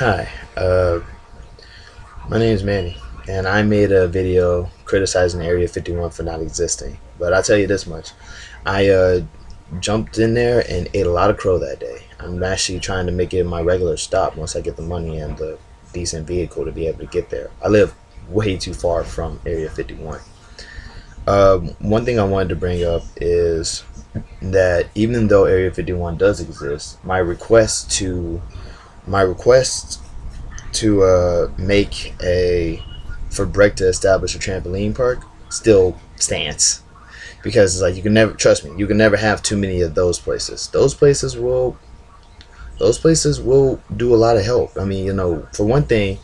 Hi, uh, my name is Manny, and I made a video criticizing Area 51 for not existing. But I'll tell you this much I uh, jumped in there and ate a lot of crow that day. I'm actually trying to make it my regular stop once I get the money and the decent vehicle to be able to get there. I live way too far from Area 51. Um, one thing I wanted to bring up is that even though Area 51 does exist, my request to my request to uh, make a for BREC to establish a trampoline park still stands because it's like you can never trust me you can never have too many of those places those places will those places will do a lot of help i mean you know for one thing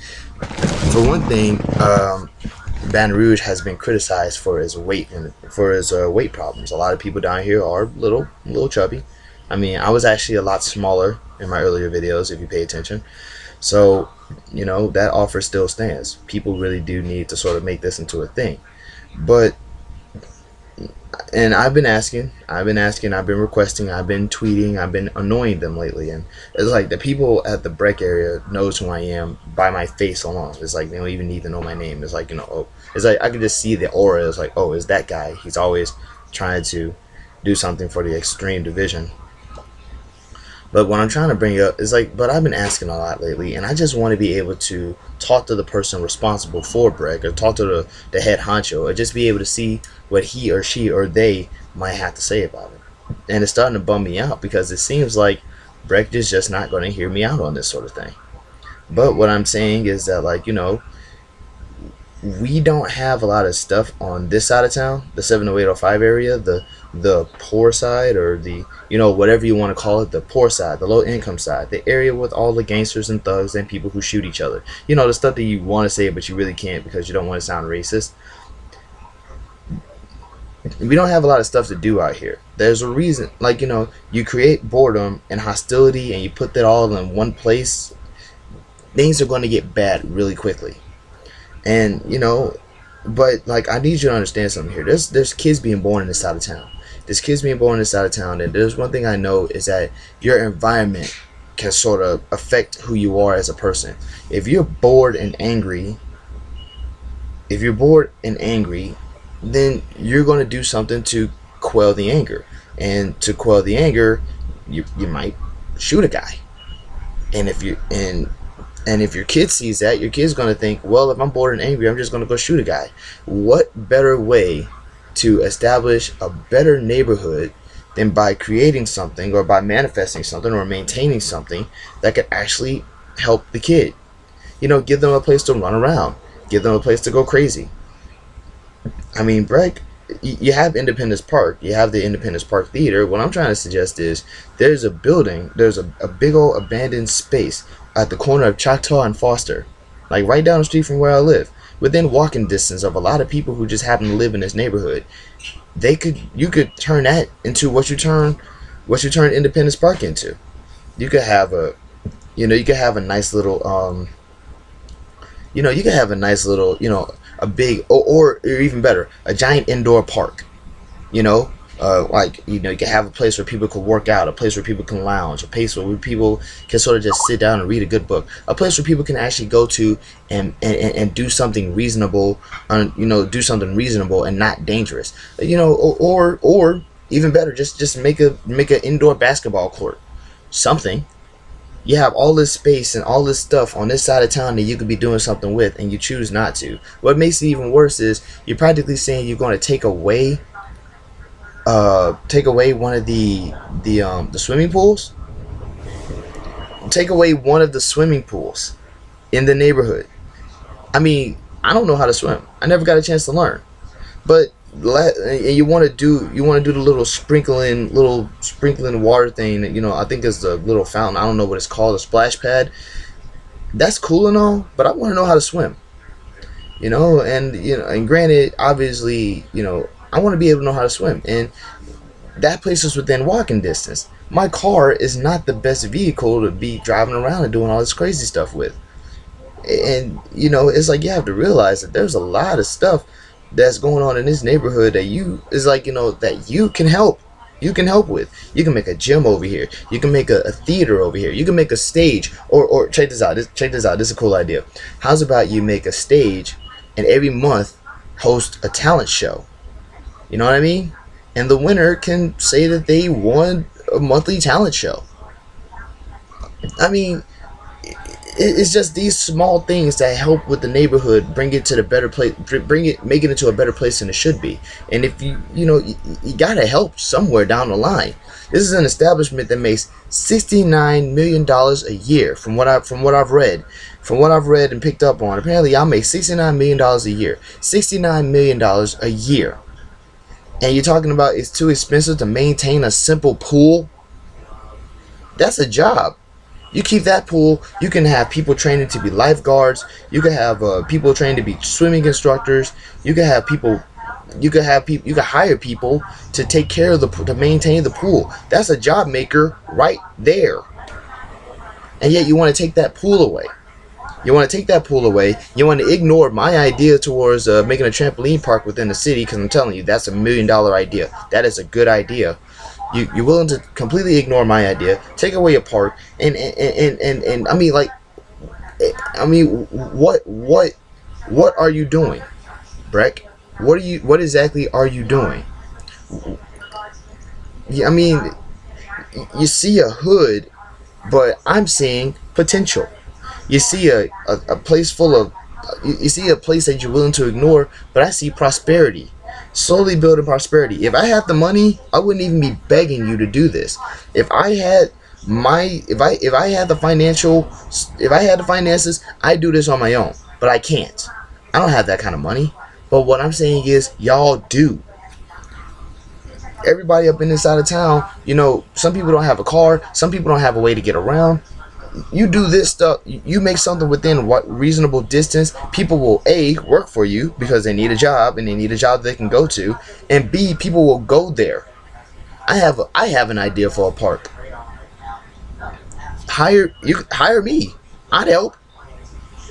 for one thing um, Baton Rouge has been criticized for his weight and for his uh, weight problems. A lot of people down here are little, little chubby. I mean, I was actually a lot smaller in my earlier videos if you pay attention. So, you know, that offer still stands. People really do need to sort of make this into a thing. But and I've been asking, I've been asking, I've been requesting, I've been tweeting, I've been annoying them lately, and it's like the people at the break area knows who I am by my face alone. It's like they don't even need to know my name. It's like you know, oh, it's like I can just see the aura. It's like, oh, is that guy? He's always trying to do something for the extreme division. But what I'm trying to bring up is like, but I've been asking a lot lately, and I just want to be able to talk to the person responsible for BREC, or talk to the, the head honcho, or just be able to see what he or she or they might have to say about it. And it's starting to bum me out because it seems like BREC is just not going to hear me out on this sort of thing. But what I'm saying is that, like, you know, we don't have a lot of stuff on this side of town, the 70805 area, the the poor side or the you know whatever you want to call it, the poor side, the low income side, the area with all the gangsters and thugs and people who shoot each other. You know the stuff that you want to say but you really can't because you don't want to sound racist. We don't have a lot of stuff to do out here. There's a reason, like you know, you create boredom and hostility and you put that all in one place. Things are going to get bad really quickly and you know, but like I need you to understand something here. There's there's kids being born in this side of town. There's kids being born in this side of town, and there's one thing I know is that your environment can sort of affect who you are as a person. If you're bored and angry, if you're bored and angry, then you're going to do something to quell the anger. And to quell the anger, you you might shoot a guy. And if you and and if your kid sees that, your kid's going to think, well, if I'm bored and angry, I'm just going to go shoot a guy. What better way to establish a better neighborhood than by creating something or by manifesting something or maintaining something that could actually help the kid? You know, give them a place to run around, give them a place to go crazy. I mean, BREC, you have Independence Park, you have the Independence Park Theater. What I'm trying to suggest is there's a building, there's a, a big old abandoned space at the corner of Choctaw and Foster, like right down the street from where I live, within walking distance of a lot of people who just happen to live in this neighborhood. They could, you could turn that into what you turn, what you turn Independence Park into. You could have a, you know, you could have a nice little, um, you know, you could have a nice little, you know, a big, or, or, or even better, a giant indoor park. You know, uh, like you know you can have a place where people can work out a place where people can lounge a place where people can sort of just sit down and read a good book a place where people can actually go to and and, and do something reasonable and you know do something reasonable and not dangerous. You know or or, or even better just just make a make an indoor basketball court. Something. You have all this space and all this stuff on this side of town that you could be doing something with and you choose not to. What makes it even worse is you're practically saying you're going to take away uh, take away one of the the um, the swimming pools. Take away one of the swimming pools in the neighborhood. I mean, I don't know how to swim. I never got a chance to learn, but let you want to do you want to do the little sprinkling little sprinkling water thing. You know, I think it's the little fountain. I don't know what it's called, a splash pad. That's cool and all, but I want to know how to swim. You know, and you know, and granted, obviously, you know, I want to be able to know how to swim. And that place is within walking distance. My car is not the best vehicle to be driving around and doing all this crazy stuff with. And, you know, it's like you have to realize that there's a lot of stuff that's going on in this neighborhood that you, is like, you know, that you can help. you can help with. You can make a gym over here. You can make a, a theater over here. You can make a stage. Or, or check this out. This, check this out. This is a cool idea. How's about you make a stage and every month host a talent show? You know what I mean? And the winner can say that they won a monthly talent show. I mean, it's just these small things that help with the neighborhood bring it to the better place bring it make it into a better place than it should be. And if you you know you, you gotta help somewhere down the line. This is an establishment that makes 69 million dollars a year from what i from what i've read from what i've read and picked up on. Apparently y'all make 69 million dollars a year. 69 million dollars a year and you're talking about it's too expensive to maintain a simple pool that's a job you keep that pool, you can have people training to be lifeguards. You can have uh, people trained to be swimming instructors. You can have people. You can have people. You can hire people to take care of the to maintain the pool. That's a job maker right there. And yet you want to take that pool away. You want to take that pool away. You want to ignore my idea towards uh, making a trampoline park within the city because I'm telling you that's a million dollar idea. That is a good idea you you're willing to completely ignore my idea, take away a park, and and and and, and I mean like, I mean what what what are you doing, BREC? What are you what exactly are you doing? Yeah, I mean, you see a hood, but I'm seeing potential. You see a, a, a place full of you see a place that you're willing to ignore, but I see prosperity slowly building prosperity. If I had the money, I wouldn't even be begging you to do this. If I had my if I if I had the financial if I had the finances, I'd do this on my own. But I can't. I don't have that kind of money. But what I'm saying is y'all do. Everybody up in this side of town, you know, some people don't have a car, some people don't have a way to get around you do this stuff, you make something within what reasonable distance, people will A, work for you because they need a job and they need a job they can go to, and B, people will go there. I have a, I have an idea for a park. Hire you hire me. I'd help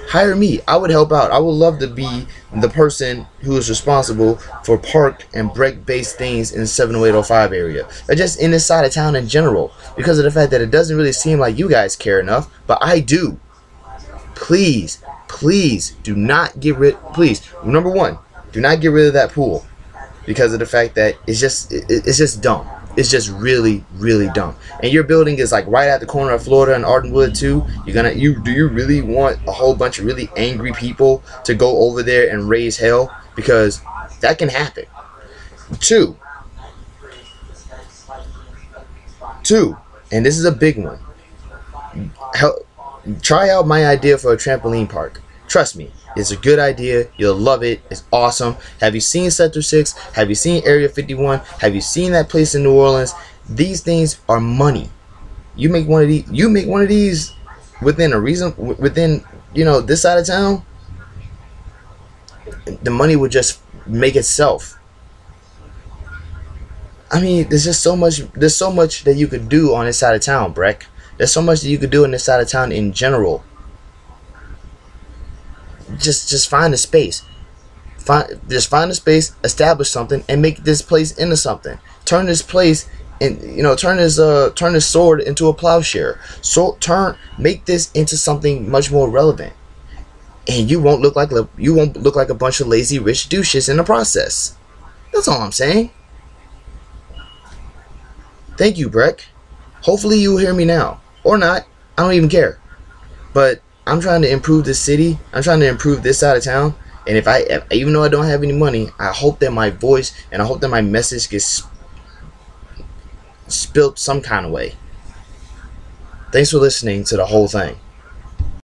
hire me. I would help out. I would love to be the person who is responsible for park and BREC based things in the 70805 area. Or just in this side of town in general. Because of the fact that it doesn't really seem like you guys care enough, but I do. Please, please do not get rid please, number one, do not get rid of that pool. Because of the fact that it's just it, it's just dumb. It's just really, really dumb. And your building is like right at the corner of Florida and Ardenwood too. You're gonna you do you really want a whole bunch of really angry people to go over there and raise hell? Because that can happen. Two. Two, and this is a big one. Help, try out my idea for a trampoline park. Trust me, it's a good idea. You'll love it. It's awesome. Have you seen Sector 6? Have you seen Area 51? Have you seen that place in New Orleans? These things are money. You make one of these you make one of these within a reason within, you know, this side of town. The money would just make itself. I mean, there's just so much there's so much that you could do on this side of town, BREC. There's so much that you could do on this side of town in general just just find a space. Find just find a space, establish something, and make this place into something. Turn this place and you know turn this uh turn this sword into a plowshare. So turn make this into something much more relevant. And you won't look like you won't look like a bunch of lazy rich douches in the process. That's all I'm saying. Thank you, BREC. Hopefully you hear me now. Or not. I don't even care. But I'm trying to improve this city. I'm trying to improve this side of town. And if I, even though I don't have any money, I hope that my voice and I hope that my message gets spilt some kind of way. Thanks for listening to the whole thing.